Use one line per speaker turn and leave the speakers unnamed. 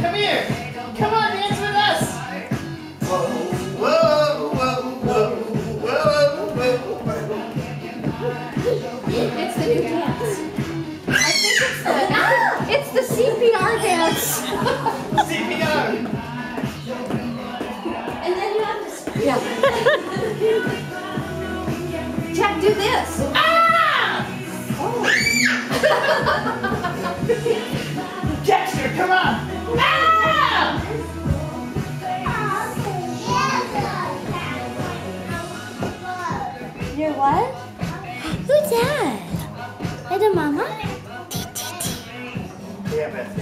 come here. Come on, dance with us.
Whoa, whoa, whoa, whoa, whoa, whoa.
It's the new dance. I think it's the ah, it's the CPR dance.
CPR.
And then you have to yeah. Jack, do this.
Ah!
You're what? Who's that? Is it Mama?
Yeah, Betsy.